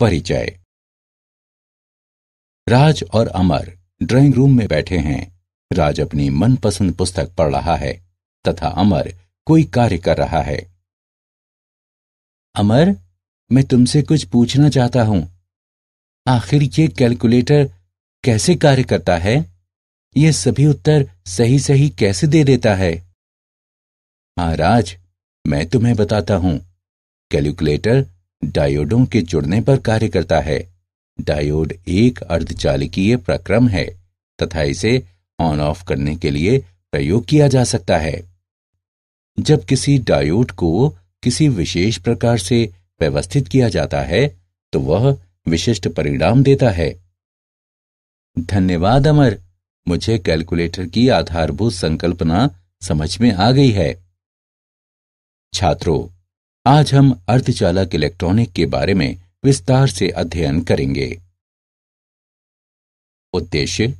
परिचय। राज और अमर drawing room में बैठे हैं। राज अपनी मनपसंद पुस्तक पढ़ रहा है तथा अमर कोई कार्य कर रहा है। अमर, मैं तुमसे कुछ पूछना चाहता हूँ। आखिर ये कैलकुलेटर कैसे कार्य करता है? ये सभी उत्तर सही सही कैसे दे देता है? हाँ राज, मैं तुम्हें बताता हूँ। कैलकुलेटर डायोडों के जुड़ने पर कार्य करता है। डायोड एक अर्धचालकीय प्रक्रम है, तथा इसे ऑन ऑफ़ करने के लिए प्रयोग किया जा सकता है। जब किसी डायोड को किसी विशेष प्रकार से व्यवस्थित किया जाता है तो वह विशिष्ट परिणाम देता है। धन्यवाद, अमर। मुझे कैलकुलेटर की आधारभूत संकल्पना समझ में आ गई है। छात्रों आज हम अर्धचालक इलेक्ट्रॉनिक के बारे में विस्तार से अध्ययन करेंगे। उद्देश्य?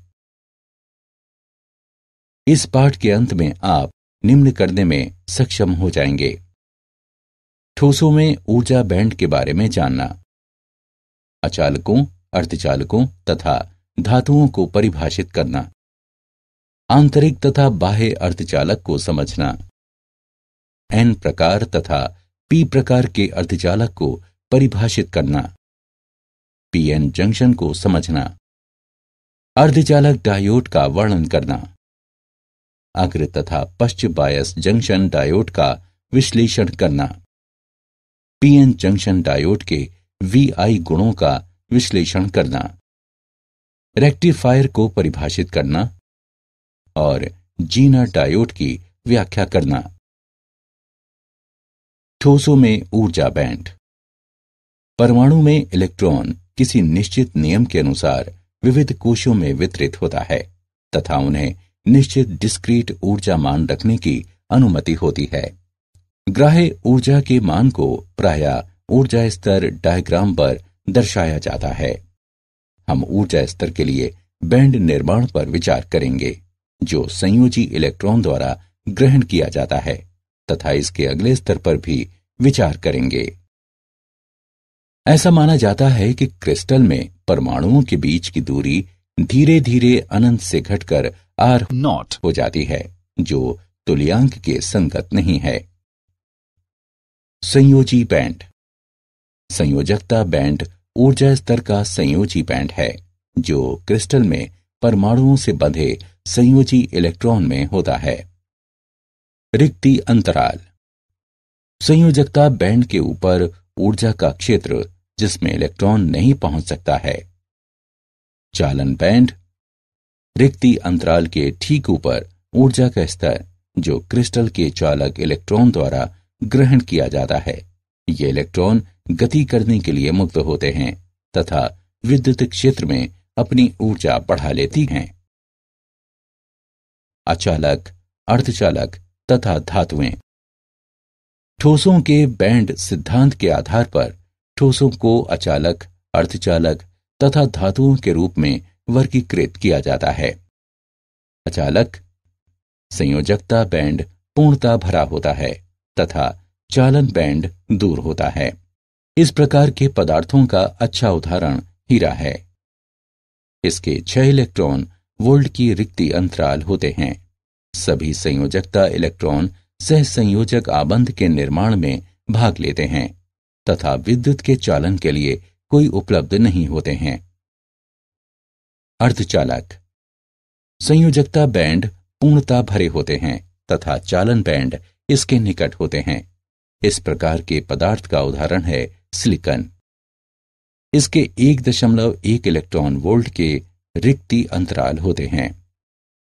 इस पाठ के अंत में आप निम्न करने में सक्षम हो जाएँगे। ठोसों में ऊर्जा बैंड के बारे में जानना। अचालकों अर्धचालकों तथा धातुओं को परिभाषित करना। आंतरिक तथा बाह्य अर्धचालक को समझना। एन प्रकार तथा पी प्रकार के अर्धचालक को परिभाषित करना। पीएन जंक्शन को समझना। अर्धचालक डायोड का वर्णन करना। अग्र तथा पश्चिम बायस जंक्शन डायोड का विश्लेषण करना। पीएन जंक्शन डायोड के वीआई गुणों का विश्लेषण करना। रेक्टिफायर को परिभाषित करना। और जीना डायोड की व्याख्या करना। ठोसों में ऊर्जा बैंड। परमाणु में इलेक्ट्रॉन किसी निश्चित नियम के अनुसार विविध कोशों में वितरित होता है, तथा उन्हें निश्चित डिस्क्रीट ऊर्जा मान रखने की अनुमति होती है। ग्राह्य ऊर्जा के मान को प्राय ऊर्जा स्तर डायग्राम पर दर्शाया जाता है। हम ऊर्जा स्तर के लिए बैंड निर्माण पर विचार करेंगे, जो संयोजी इलेक्ट्रॉन द्वारा ग्रहण किया जाता है। तथा इसके अगले स्तर पर भी विचार करेंगे। ऐसा माना जाता है कि क्रिस्टल में परमाणुओं के बीच की दूरी धीरे धीरे अनंत से घटकर आर नॉट हो जाती है जो तुल्यांक के संगत नहीं है। संयोजी बैंड। संयोजकता बैंड ऊर्जा स्तर का संयोजी बैंड है जो क्रिस्टल में परमाणुओं से बंधे संयोजी इलेक्ट्रॉन में होता है। रिक्ति अंतराल। संयोजकता बैंड के ऊपर ऊर्जा का क्षेत्र, जिसमें इलेक्ट्रॉन नहीं पहुँच सकता है। चालन बैंड। रिक्ति अंतराल के ठीक ऊपर ऊर्जा का स्तर, जो क्रिस्टल के चालक इलेक्ट्रॉन द्वारा ग्रहण किया जाता है। ये इलेक्ट्रॉन गति करने के लिए मुक्त होते हैं, तथा विद्युत क्षेत्र में अपनी ऊर्जा बढ़ा लेती हैं। अचालक अर्धचालक तथा धातुएँ। ठोसों के बैंड सिद्धांत के आधार पर ठोसों को अचालक, अर्धचालक तथा धातुओं के रूप में वर्गीकृत किया जाता है। अचालक, संयोजकता बैंड पूर्णता भरा होता है तथा चालन बैंड दूर होता है। इस प्रकार के पदार्थों का अच्छा उदाहरण हीरा है। इसके छह इलेक्ट्रॉन वोल्ट की रिक्ति अंतराल होते हैं। सभी संयोजकता इलेक्ट्रॉन सह संयोजक आबंध के निर्माण में भाग लेते हैं, तथा विद्युत के चालन के लिए कोई उपलब्ध नहीं होते हैं। अर्धचालक। संयोजकता बैंड पूर्णता भरे होते हैं, तथा चालन बैंड इसके निकट होते हैं। इस प्रकार के पदार्थ का उदाहरण है सिलिकन। इसके एक दशमलव एक इलेक्ट्रॉन वोल्ट के रिक्ति अंतराल होते हैं।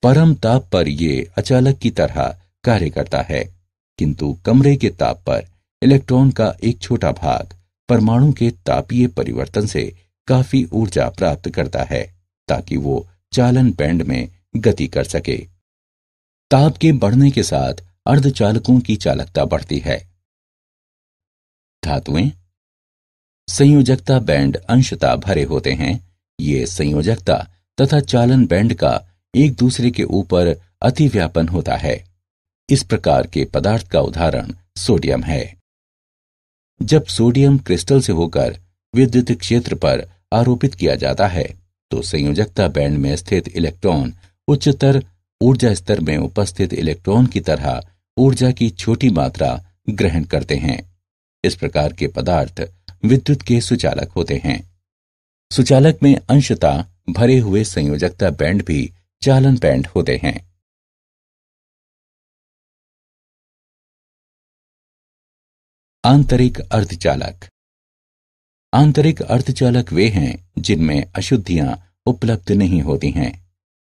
परम ताप पर यह अचालक की तरह कार्य करता है, किंतु कमरे के ताप पर इलेक्ट्रॉन का एक छोटा भाग परमाणु के तापीय परिवर्तन से काफ़ी ऊर्जा प्राप्त करता है, ताकि वो चालन बैंड में गति कर सके। ताप के बढ़ने के साथ अर्धचालकों की चालकता बढ़ती है। धातुएँ। संयोजकता बैंड अंशता भरे होते हैं। ये संयोजकता तथा चालन बैंड का एक दूसरे के ऊपर अतिव्यापन होता है। इस प्रकार के पदार्थ का उदाहरण सोडियम है। जब सोडियम क्रिस्टल से होकर विद्युत क्षेत्र पर आरोपित किया जाता है तो संयोजकता बैंड में स्थित इलेक्ट्रॉन उच्चतर ऊर्जा स्तर में उपस्थित इलेक्ट्रॉन की तरह ऊर्जा की छोटी मात्रा ग्रहण करते हैं। इस प्रकार के पदार्थ विद्युत के सुचालक होते हैं। सुचालक में अंशता भरे हुए संयोजकता बैंड भी चालन बैंड होते हैं। आंतरिक अर्धचालक। आंतरिक अर्धचालक वे हैं जिनमें अशुद्धियाँ उपलब्ध नहीं होती हैं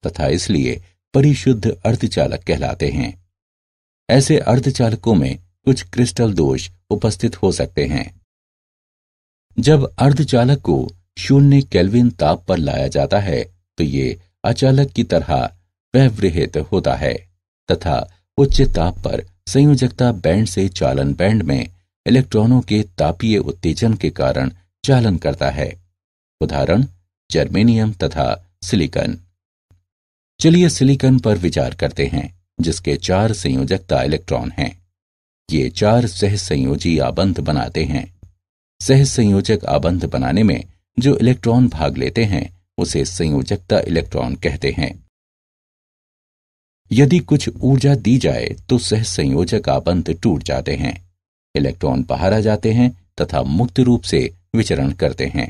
तथा इसलिए परिशुद्ध अर्धचालक कहलाते हैं। ऐसे अर्धचालकों में कुछ क्रिस्टल दोष उपस्थित हो सकते हैं। जब अर्धचालक को शून्य केल्विन ताप पर लाया जाता है तो ये अचालक की तरह व्यवहित होता है तथा उच्च ताप पर संयोजकता बैंड से चालन बैंड में इलेक्ट्रॉनों के तापीय उत्तेजन के कारण चालन करता है। उदाहरण, जर्मेनियम तथा सिलिकन। चलिए सिलिकन पर विचार करते हैं, जिसके चार संयोजकता इलेक्ट्रॉन हैं। ये चार सह संयोजी आबंध बनाते हैं। सह संयोजक आबंध बनाने में जो इलेक्ट्रॉन भाग लेते हैं उसे संयोजकता इलेक्ट्रॉन कहते हैं। यदि कुछ ऊर्जा दी जाए तो सह संयोजक आबंध टूट जाते हैं। इलेक्ट्रॉन बाहर आ जाते हैं तथा मुक्त रूप से विचरण करते हैं,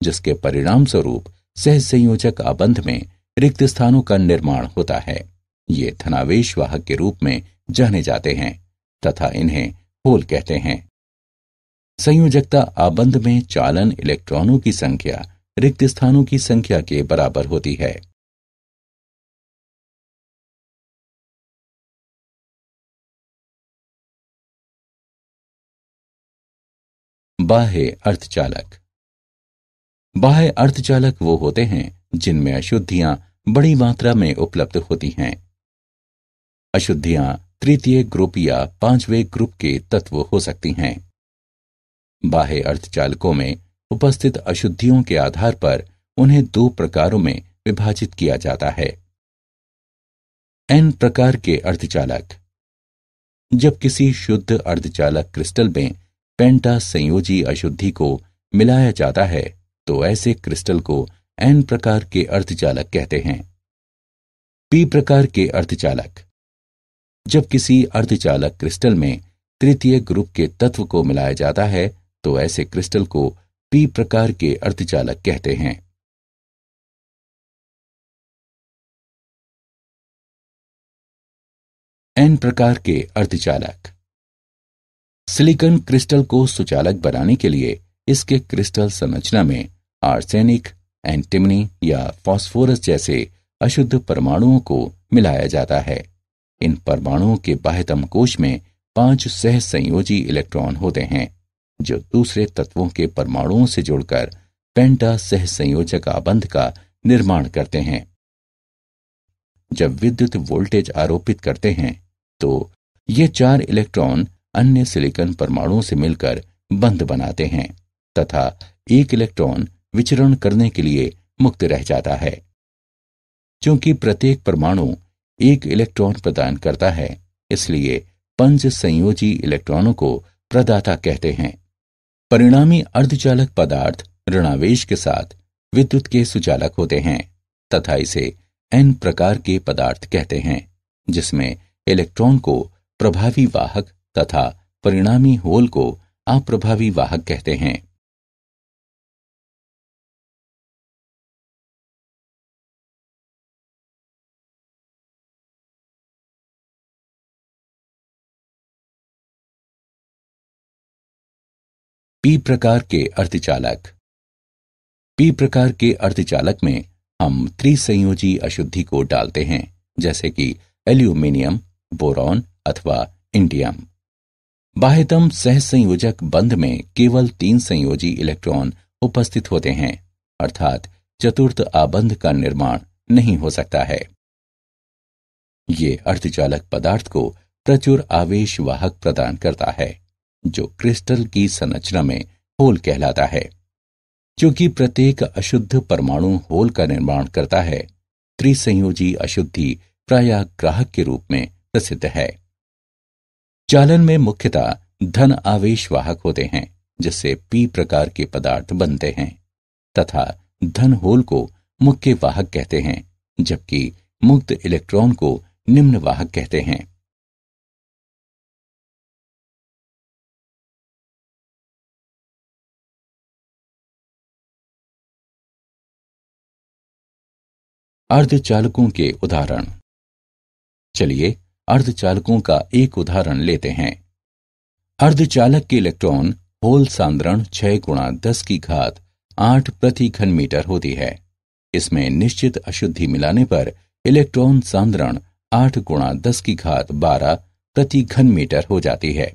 जिसके परिणाम स्वरूप सह संयोजक आबंध में रिक्त स्थानों का निर्माण होता है। ये धनावेश वाहक के रूप में जाने जाते हैं तथा इन्हें होल कहते हैं। संयोजकता आबंध में चालन इलेक्ट्रॉनों की संख्या रिक्त स्थानों की संख्या के बराबर होती है। बाह्य अर्थचालक। बाह्य अर्थचालक वो होते हैं जिनमें अशुद्धियाँ बड़ी मात्रा में उपलब्ध होती हैं। अशुद्धियाँ तृतीय ग्रुप या पाँचवें ग्रुप के तत्व हो सकती हैं। बाह्य अर्थचालकों में उपस्थित अशुद्धियों के आधार पर उन्हें दो प्रकारों में विभाजित किया जाता है। एन प्रकार के अर्धचालक। जब किसी शुद्ध अर्धचालक क्रिस्टल में पेंटा संयोजी अशुद्धि को मिलाया जाता है तो ऐसे क्रिस्टल को एन प्रकार के अर्धचालक कहते हैं। पी प्रकार के अर्धचालक। जब किसी अर्धचालक क्रिस्टल में तृतीय ग्रुप के तत्व को मिलाया जाता है तो ऐसे क्रिस्टल को पी प्रकार के अर्धचालक कहते हैं। एन प्रकार के अर्धचालक सिलिकॉन क्रिस्टल को सुचालक बनाने के लिए इसके क्रिस्टल संरचना में आर्सेनिक, एंटिमनी या फास्फोरस जैसे अशुद्ध परमाणुओं को मिलाया जाता है। इन परमाणुओं के बाह्यतम कोश में पाँच सह संयोजी इलेक्ट्रॉन होते हैं। जो दूसरे तत्वों के परमाणुओं से जुड़कर पेंटा सह संयोजक आबंध का निर्माण करते हैं। जब विद्युत वोल्टेज आरोपित करते हैं तो ये चार इलेक्ट्रॉन अन्य सिलिकॉन परमाणुओं से मिलकर बंध बनाते हैं, तथा एक इलेक्ट्रॉन विचरण करने के लिए मुक्त रह जाता है। क्योंकि प्रत्येक परमाणु एक इलेक्ट्रॉन प्रदान करता है, इसलिए पंच संयोजी इलेक्ट्रॉनों को प्रदाता कहते हैं। परिणामी अर्धचालक पदार्थ ऋणावेश के साथ विद्युत के सुचालक होते हैं, तथा इसे एन प्रकार के पदार्थ कहते हैं, जिसमें इलेक्ट्रॉन को प्रभावी वाहक तथा परिणामी होल को अप्रभावी वाहक कहते हैं। पी प्रकार के अर्धचालक। पी प्रकार के अर्धचालक में हम त्रिसंयोजी अशुद्धि को डालते हैं, जैसे कि एल्यूमिनियम, बोरॉन अथवा इंडियम। बाह्यतम सहसंयोजक बंध में केवल तीन संयोजी इलेक्ट्रॉन उपस्थित होते हैं, अर्थात चतुर्थ आबंध का निर्माण नहीं हो सकता है। ये अर्धचालक पदार्थ को प्रचुर आवेश वाहक प्रदान करता है। जो क्रिस्टल की संरचना में होल कहलाता है। क्योंकि प्रत्येक अशुद्ध परमाणु होल का निर्माण करता है, त्रिसंयोजी अशुद्धि प्राय ग्राहक के रूप में प्रसिद्ध है। चालन में मुख्यतः धन आवेश वाहक होते हैं, जिससे पी प्रकार के पदार्थ बनते हैं, तथा धन होल को मुख्य वाहक कहते हैं, जबकि मुक्त इलेक्ट्रॉन को निम्न वाहक कहते हैं। अर्धचालकों के उदाहरण। चलिए, अर्धचालकों का एक उदाहरण लेते हैं। अर्धचालक के इलेक्ट्रॉन होल सांद्रण छह गुणा दस की घात आठ प्रति घन मीटर होती है। इसमें निश्चित अशुद्धि मिलाने पर इलेक्ट्रॉन सांद्रण आठ गुणा दस की घात बारह प्रति घन मीटर हो जाती है।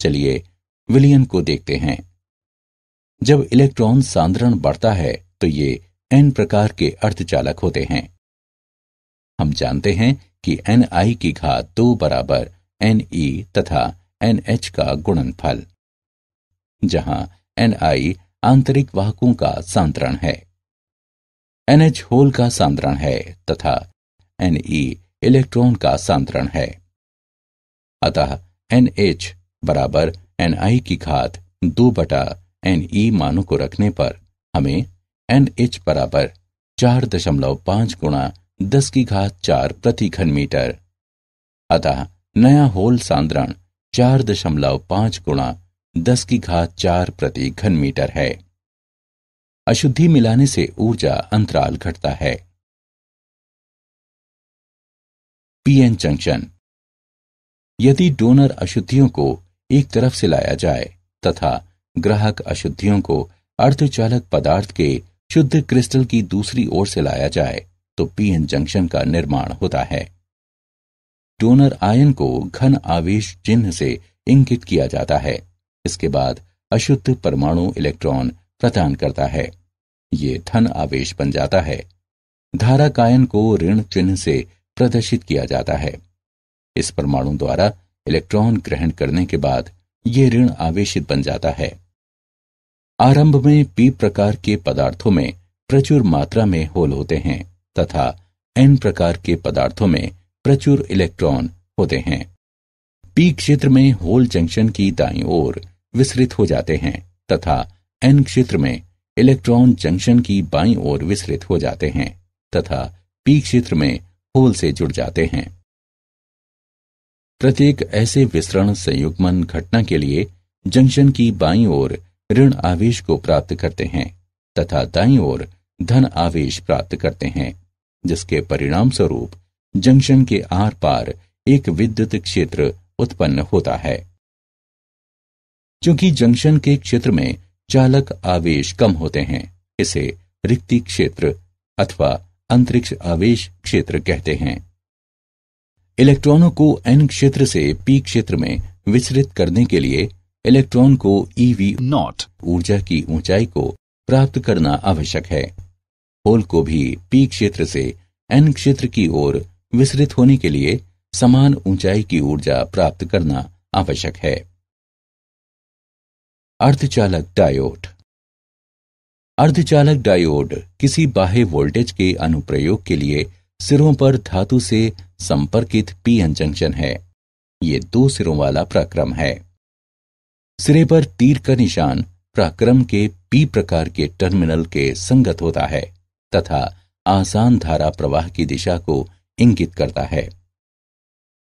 चलिए, विलियन को देखते हैं। जब इलेक्ट्रॉन सांद्रण बढ़ता है तो ये एन प्रकार के अर्धचालक होते हैं। हम जानते हैं कि एन आई की घात दो बराबर एन ई तथा एन एच का गुणनफल, जहाँ एन आई आंतरिक वाहकों का सांद्रण है। एन एच होल का सांद्रण है तथा एन ई इलेक्ट्रॉन का सांद्रण है। अतः एन एच बराबर एन आई की घात दो बटा एन ई मानों को रखने पर हमें एन एच बराबर चार दशमलव पाँच गुणा दस की घात चार प्रति घन मीटर। अतः नया होल सांद्रण चार दशमलव पाँच गुणा दस की घात चार प्रति घन मीटर है। अशुद्धि मिलाने से ऊर्जा अंतराल घटता है। PN junction. यदि डोनर अशुद्धियों को एक तरफ़ से लाया जाए तथा ग्राहक अशुद्धियों को अर्धचालक पदार्थ के शुद्ध क्रिस्टल की दूसरी ओर से लाया जाए तो पीएन जंक्शन का निर्माण होता है। डोनर आयन को घन आवेश चिन्ह से इंगित किया जाता है। इसके बाद अशुद्ध परमाणु इलेक्ट्रॉन प्रदान करता है। ये धन आवेश बन जाता है। धारा कायन को ऋण चिन्ह से प्रदर्शित किया जाता है। इस परमाणु द्वारा इलेक्ट्रॉन ग्रहण करने के बाद ये ऋण आवेशित बन जाता है। आरंभ में पी प्रकार के पदार्थों में प्रचुर मात्रा में होल होते हैं तथा एन प्रकार के पदार्थों में प्रचुर इलेक्ट्रॉन होते हैं। पी क्षेत्र में होल जंक्शन की दाई ओर विसरित हो जाते हैं तथा एन क्षेत्र में इलेक्ट्रॉन जंक्शन की बाई ओर विसरित हो जाते हैं तथा पी क्षेत्र में होल से जुड़ जाते हैं। प्रत्येक ऐसे विसरण संयुग्मन घटना के लिए जंक्शन की बाई ओर ऋण आवेश को प्राप्त करते हैं, तथा दाई ओर धन आवेश प्राप्त करते हैं, जिसके परिणाम स्वरूप जंक्शन के आर पार एक विद्युत क्षेत्र उत्पन्न होता है। क्योंकि जंक्शन के क्षेत्र में चालक आवेश कम होते हैं, इसे रिक्ति क्षेत्र अथवा अंतरिक्ष आवेश क्षेत्र कहते हैं। इलेक्ट्रॉनों को एन क्षेत्र से पी क्षेत्र में विचलित करने के लिए इलेक्ट्रॉन को ईवी नॉट ऊर्जा की ऊंचाई को प्राप्त करना आवश्यक है। होल को भी पी क्षेत्र से एन क्षेत्र की ओर विसरित होने के लिए समान ऊंचाई की ऊर्जा प्राप्त करना आवश्यक है। अर्धचालक डायोड। अर्धचालक डायोड किसी बाह्य वोल्टेज के अनुप्रयोग के लिए सिरों पर धातु से संपर्कित पीएन जंक्शन है। ये दो सिरों वाला प्रक्रम है। सिरे पर तीर का निशान प्रक्रम के पी प्रकार के टर्मिनल के संगत होता है, तथा आसान धारा प्रवाह की दिशा को इंगित करता है।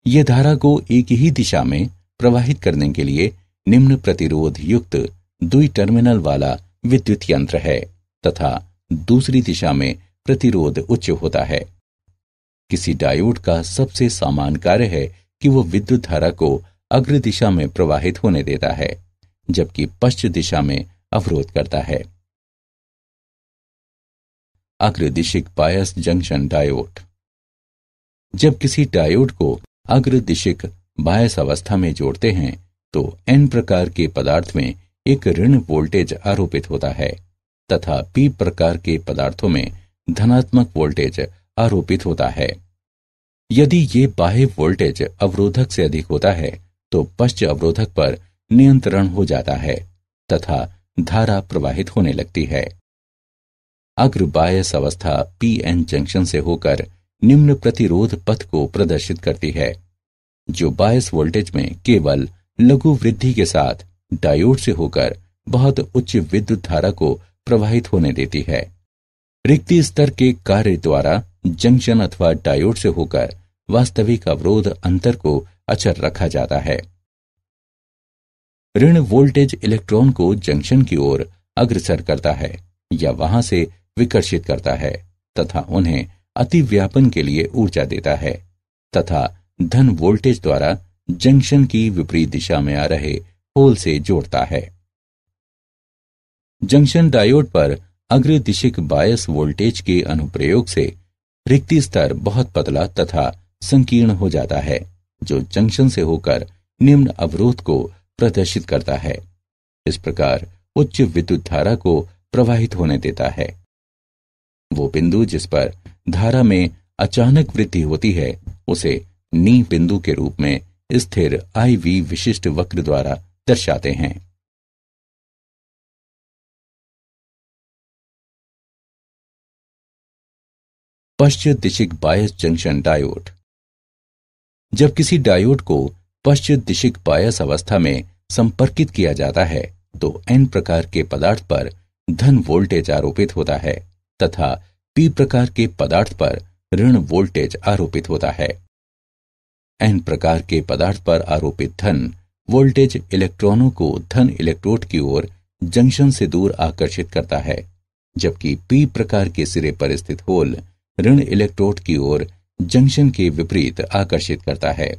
यह धारा को एक ही दिशा में प्रवाहित करने के लिए निम्न प्रतिरोध युक्त दुई टर्मिनल वाला विद्युत यंत्र है, तथा दूसरी दिशा में प्रतिरोध उच्च होता है। किसी डायोड का सबसे सामान्य कार्य है कि वह विद्युत धारा को अग्र दिशा में प्रवाहित होने देता है, जबकि पश्चिम दिशा में अवरोध करता है। अग्रदिशिक बायस जंक्शन डायोड। जब किसी डायोड को अग्रदिशिक बायस अवस्था में जोड़ते हैं तो एन प्रकार के पदार्थ में एक ऋण वोल्टेज आरोपित होता है, तथा पी प्रकार के पदार्थों में धनात्मक वोल्टेज आरोपित होता है। यदि ये बाह्य वोल्टेज अवरोधक से अधिक होता है तो पश्च अवरोधक पर नियंत्रण हो जाता है तथा धारा प्रवाहित होने लगती है। अग्र बायस अवस्था पी एन जंक्शन से होकर निम्न प्रतिरोध पथ को प्रदर्शित करती है, जो बायस वोल्टेज में केवल लघु वृद्धि के साथ डायोड से होकर बहुत उच्च विद्युत धारा को प्रवाहित होने देती है। रिक्ति स्तर के कार्य द्वारा जंक्शन अथवा डायोड से होकर वास्तविक अवरोध अंतर को अचर रखा जाता है। ऋण वोल्टेज इलेक्ट्रॉन को जंक्शन की ओर अग्रसर करता है या वहाँ से विकर्षित करता है तथा उन्हें अतिव्यापन के लिए ऊर्जा देता है तथा धन वोल्टेज द्वारा जंक्शन की विपरीत दिशा में आ रहे होल से जोड़ता है। जंक्शन डायोड पर अग्रदिशिक बायस वोल्टेज के अनुप्रयोग से रिक्ति स्तर बहुत पतला तथा संकीर्ण हो जाता है। जो जंक्शन से होकर निम्न अवरोध को प्रदर्शित करता है। इस प्रकार उच्च विद्युत धारा को प्रवाहित होने देता है। वो बिंदु जिस पर धारा में अचानक वृद्धि होती है, उसे नी बिंदु के रूप में स्थिर आईवी विशिष्ट वक्र द्वारा दर्शाते हैं। पश्चिम दिशिक बायस जंक्शन डायोड जब किसी डायोड को पश्चिम दिशिक बायस अवस्था में संपर्कित किया जाता है तो एन प्रकार के पदार्थ पर धन वोल्टेज आरोपित होता है, तथा पी प्रकार के पदार्थ पर ऋण वोल्टेज आरोपित होता है। एन प्रकार के पदार्थ पर आरोपित धन वोल्टेज इलेक्ट्रॉनों को धन इलेक्ट्रोड की ओर जंक्शन से दूर आकर्षित करता है, जबकि पी प्रकार के सिरे पर स्थित होल ऋण इलेक्ट्रोड की ओर जंक्शन के विपरीत आकर्षित करता है।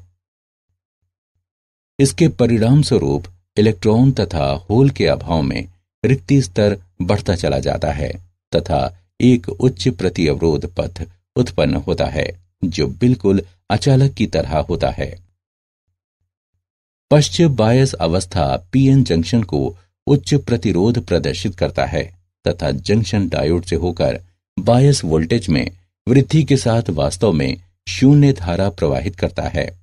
इसके परिणाम स्वरूप इलेक्ट्रॉन तथा होल के अभाव में रिक्ति स्तर बढ़ता चला जाता है, तथा एक उच्च प्रति अवरोध पथ उत्पन्न होता है, जो बिल्कुल अचालक की तरह होता है। पश्चिम बायस अवस्था पीएन जंक्शन को उच्च प्रतिरोध प्रदर्शित करता है, तथा जंक्शन डायोड से होकर बायस वोल्टेज में वृद्धि के साथ वास्तव में शून्य धारा प्रवाहित करता है।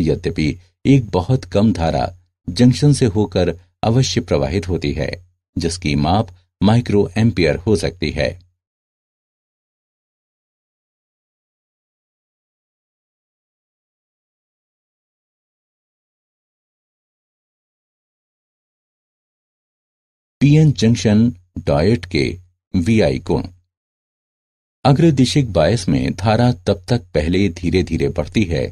यद्यपि एक बहुत कम धारा जंक्शन से होकर अवश्य प्रवाहित होती है, जिसकी माप माइक्रो एम्पियर हो सकती है। पीएन जंक्शन डायट के वीआई गुण। अग्रदिशिक बायस में धारा तब तक पहले धीरे धीरे बढ़ती है,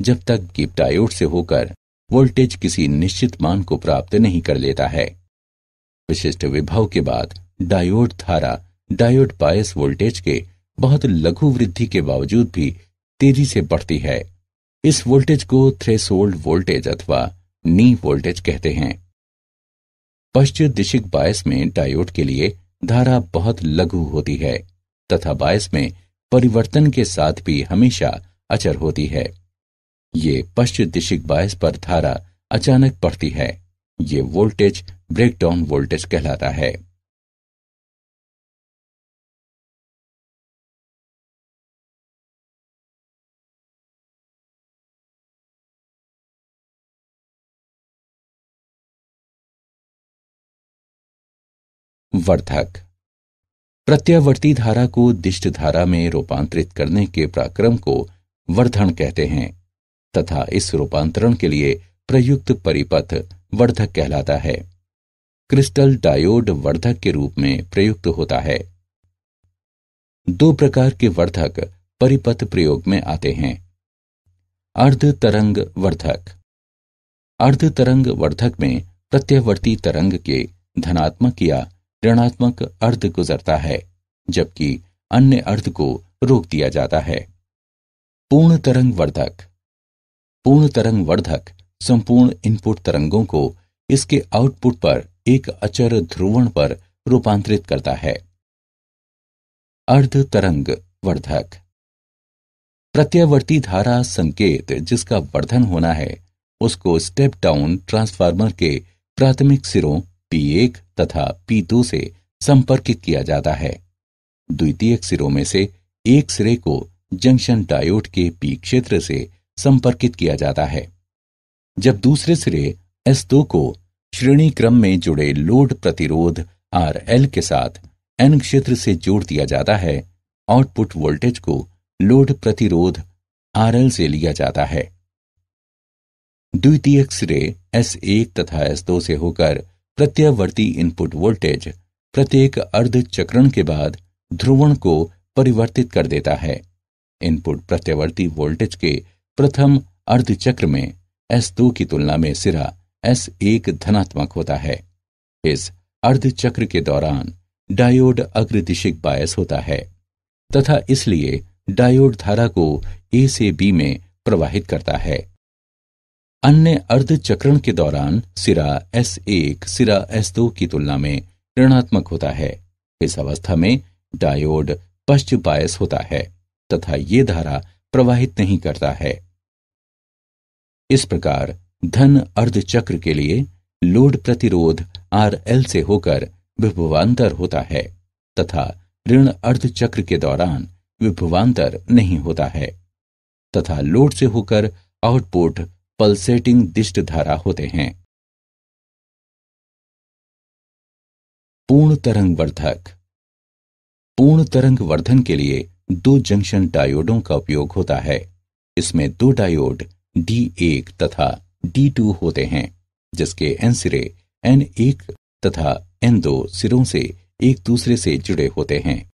जब तक कि डायोड से होकर वोल्टेज किसी निश्चित मान को प्राप्त नहीं कर लेता है। विशिष्ट विभव के बाद डायोड धारा, डायोड बायस वोल्टेज के बहुत लघु वृद्धि के बावजूद भी तेज़ी से बढ़ती है। इस वोल्टेज को थ्रेसोल्ड वोल्टेज अथवा नी वोल्टेज कहते हैं। पश्चिम दिशिक बायस में डायोड के लिए धारा बहुत लघु होती है। तथा बायस में परिवर्तन के साथ भी हमेशा अचर होती है। ये पश्चिम दिशिक बायस पर धारा अचानक पड़ती है। ये वोल्टेज ब्रेकडाउन वोल्टेज कहलाता है। वर्धक प्रत्यावर्ती धारा को दिष्ट धारा में रूपांतरित करने के प्रक्रम को वर्धन कहते हैं, तथा इस रूपांतरण के लिए प्रयुक्त परिपथ वर्धक कहलाता है। क्रिस्टल डायोड वर्धक के रूप में प्रयुक्त होता है। दो प्रकार के वर्धक परिपथ प्रयोग में आते हैं। अर्ध तरंग वर्धक। अर्ध तरंग वर्धक में प्रत्यावर्ती तरंग के धनात्मक या ऋणात्मक अर्ध गुजरता है, जबकि अन्य अर्ध को रोक दिया जाता है। पूर्ण तरंग वर्धक पूर्ण तरंग वर्धक संपूर्ण इनपुट तरंगों को इसके आउटपुट पर एक अचर ध्रुवण पर रूपांतरित करता है। अर्ध तरंग वर्धक प्रत्यावर्ती धारा संकेत जिसका वर्धन होना है, उसको स्टेप डाउन ट्रांसफार्मर के प्राथमिक सिरों P1 तथा P2 से संपर्कित किया जाता है। द्वितीय सिरों में से एक सिरे को जंक्शन डायोड के पी क्षेत्र से संपर्कित किया जाता है। जब दूसरे सिरे S2 को श्रेणी क्रम में जुड़े लोड प्रतिरोध आर एल के साथ एन क्षेत्र से जोड़ दिया जाता है, आउटपुट वोल्टेज को लोड प्रतिरोध आर एल से लिया जाता है। द्वितीय सिरे एस एक तथा एस दो से होकर प्रत्यावर्ती इनपुट वोल्टेज प्रत्येक अर्ध चक्रण के बाद ध्रुवण को परिवर्तित कर देता है। इनपुट प्रत्यावर्ती वोल्टेज के प्रथम अर्ध चक्र में एस दो की तुलना में सिरा एस एक धनात्मक होता है। इस अर्ध चक्र के दौरान डायोड अग्रदिशिक बायस होता है तथा इसलिए डायोड धारा को ए से बी में प्रवाहित करता है। अन्य अर्ध चक्रण के दौरान सिरा एस एक, सिरा एस दो की तुलना में ऋणात्मक होता है। इस अवस्था में डायोड पश्च बायस होता है तथा ये धारा प्रवाहित नहीं करता है। इस प्रकार धन अर्ध चक्र के लिए लोड प्रतिरोध आर एल से होकर विभवांतर होता है तथा ऋण अर्ध चक्र के दौरान विभवांतर नहीं होता है तथा लोड से होकर आउटपुट पल्सेटिंग दिष्ट धारा होते हैं। पूर्ण तरंग वर्धक पूर्ण तरंग वर्धन के लिए दो जंक्शन डायोडों का उपयोग होता है। इसमें दो डायोड डी एक तथा डी टू होते हैं, जिसके एन सिरे, एन एक तथा एन दो सिरों से एक दूसरे से जुड़े होते हैं।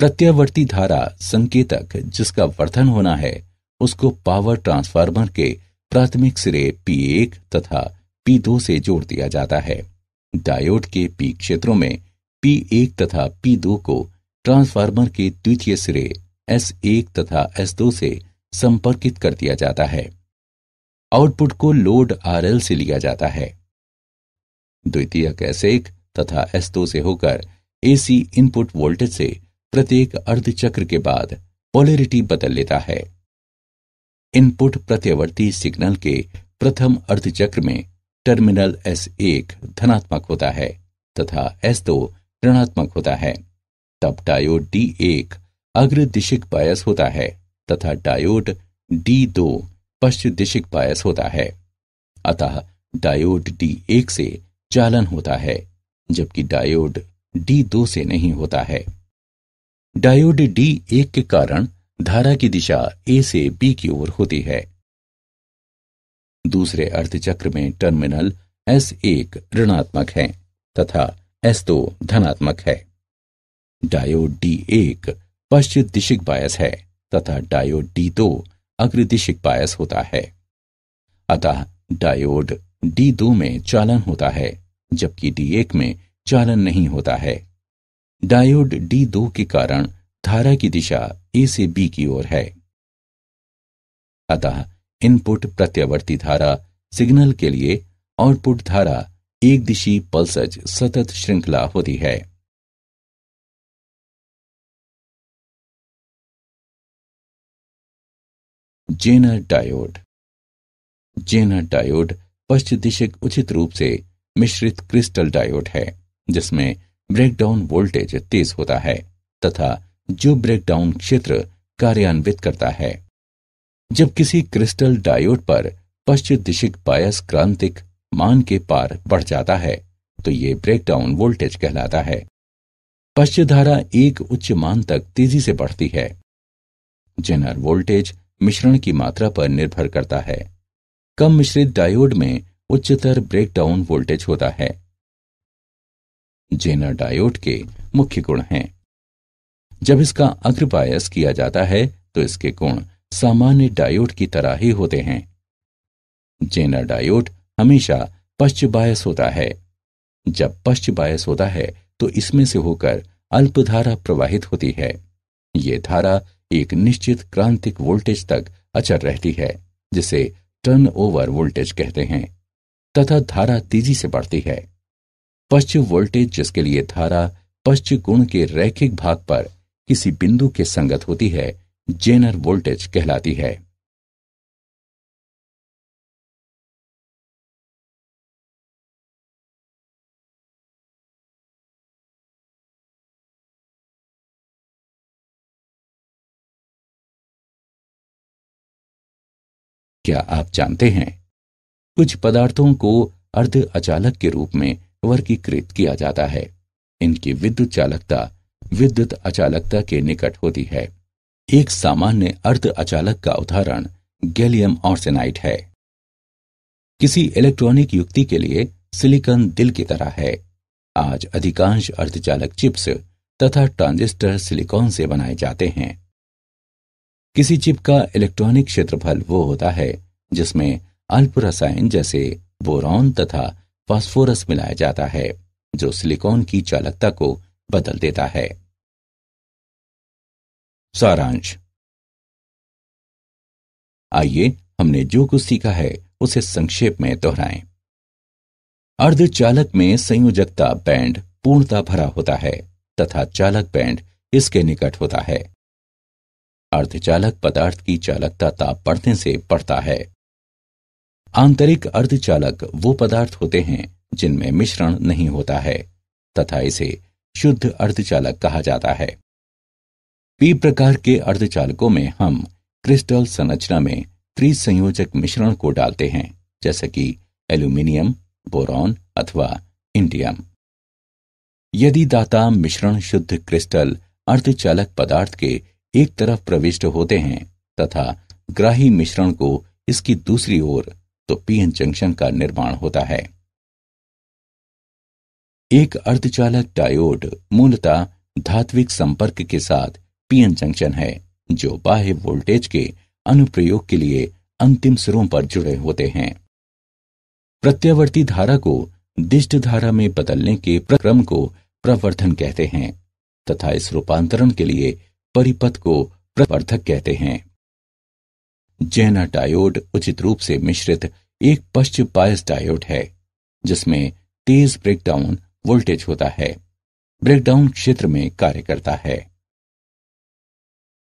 प्रत्यावर्ती धारा संकेतक जिसका वर्धन होना है, उसको पावर ट्रांसफार्मर के प्राथमिक सिरे P1 तथा P2 से जोड़ दिया जाता है। डायोड के पी क्षेत्रों में P1 तथा P2 को ट्रांसफार्मर के द्वितीय सिरे S1 तथा S2 से संपर्कित कर दिया जाता है। आउटपुट को लोड आरएल से लिया जाता है। द्वितीयक एस एक तथा एस दो से होकर एसी इनपुट वोल्टेज से प्रत्येक अर्धचक्र के बाद पोलरिटी बदल लेता है। इनपुट प्रत्यावर्ती सिग्नल के प्रथम अर्धचक्र में टर्मिनल एस एक धनात्मक होता है तथा एस दो ऋणात्मक होता है। तब डायोड डी एक अग्रदिशिक बायस होता है तथा डायोड डी दो पश्चिम दिशिक बायस होता है। अतः डायोड डी एक से चालन होता है, जबकि डायोड डी दो से नहीं होता है। डायोड डी एक के कारण धारा की दिशा ए से बी की ओर होती है। दूसरे अर्धचक्र में टर्मिनल एस एक ऋणात्मक है तथा एस दो धनात्मक है। डायोड डी एक पश्चिम दिशिक बायस है तथा डायोड डी दो अग्रदिशिक बायस होता है। अतः डायोड डी दो में चालन होता है, जबकि डी एक में चालन नहीं होता है। डायोड डी दो के कारण धारा की दिशा ए से बी की ओर है। अतः इनपुट प्रत्यावर्ती धारा सिग्नल के लिए आउटपुट धारा एक दिशी पल्सज सतत श्रृंखला होती है। Zener diode. जेनर डायोड पश्चिदिशिक उचित रूप से मिश्रित क्रिस्टल डायोड है, जिसमें ब्रेकडाउन वोल्टेज तेज होता है तथा जो ब्रेकडाउन क्षेत्र कार्यान्वित करता है। जब किसी क्रिस्टल डायोड पर पश्चिम दिशिक बायस क्रांतिक मान के पार बढ़ जाता है तो ये ब्रेकडाउन वोल्टेज कहलाता है। पश्चिम धारा एक उच्च मान तक तेज़ी से बढ़ती है। जेनर वोल्टेज मिश्रण की मात्रा पर निर्भर करता है। कम मिश्रित डायोड में उच्चतर ब्रेकडाउन वोल्टेज होता है। जेनर डायोड के मुख्य गुण हैं। जब इसका अग्रबायस किया जाता है तो इसके गुण सामान्य डायोड की तरह ही होते हैं। जेनर डायोड हमेशा पश्च बायस होता है। जब पश्च बायस होता है तो इसमें से होकर अल्पधारा प्रवाहित होती है। ये धारा एक निश्चित क्रांतिक वोल्टेज तक अचर रहती है, जिसे टर्न ओवर वोल्टेज कहते हैं, तथा धारा तेज़ी से बढ़ती है। पश्चिम वोल्टेज जिसके लिए धारा पश्चिम गुण के रैखिक भाग पर किसी बिंदु के संगत होती है, जेनर वोल्टेज कहलाती है। क्या आप जानते हैं? कुछ पदार्थों को अर्ध अचालक के रूप में वर्गीकृत किया जाता है। इनकी विद्युत चालकता विद्युत अचालकता के निकट होती है। एक सामान्य अर्ध अचालक का उदाहरण गैलियम ऑर्सेनाइट है। किसी इलेक्ट्रॉनिक युक्ति के लिए सिलिकॉन दिल की तरह है। आज अधिकांश अर्धचालक चिप्स तथा ट्रांजिस्टर सिलिकॉन से बनाए जाते हैं। किसी चिप का इलेक्ट्रॉनिक क्षेत्रफल वो होता है, जिसमें अल्प रसायन जैसे बोरॉन तथा फास्फोरस मिलाया जाता है, जो सिलिकॉन की चालकता को बदल देता है। सारांश। आइए हमने जो कुछ सीखा है, उसे संक्षेप में दोहराएँ। अर्धचालक में संयोजकता बैंड पूर्णता भरा होता है, तथा चालक बैंड इसके निकट होता है। अर्धचालक पदार्थ की चालकता ताप बढ़ने से बढ़ता है। आंतरिक अर्धचालक वो पदार्थ होते हैं, जिनमें मिश्रण नहीं होता है, तथा इसे शुद्ध अर्धचालक कहा जाता है। पी प्रकार के अर्धचालकों में हम क्रिस्टल संरचना में त्रिसंयोजक मिश्रण को डालते हैं, जैसे कि एल्यूमिनियम, बोरॉन अथवा इंडियम। यदि दाता मिश्रण शुद्ध क्रिस्टल अर्धचालक पदार्थ के एक तरफ़ प्रविष्ट होते हैं तथा ग्राही मिश्रण को इसकी दूसरी ओर तो पीएन जंक्शन का निर्माण होता है। एक अर्धचालक डायोड मूलतः धात्विक संपर्क के साथ पीएन जंक्शन है, जो बाह्य वोल्टेज के अनुप्रयोग के लिए अंतिम सिरों पर जुड़े होते हैं। प्रत्यावर्ती धारा को दिष्ट धारा में बदलने के प्रक्रम को प्रवर्धन कहते हैं, तथा इस रूपांतरण के लिए परिपथ को प्रवर्धक कहते हैं। जैना डायोड उचित रूप से मिश्रित एक पश्च बायस डायोड है, जिसमें तेज ब्रेकडाउन वोल्टेज होता है। ब्रेकडाउन क्षेत्र में कार्य करता है।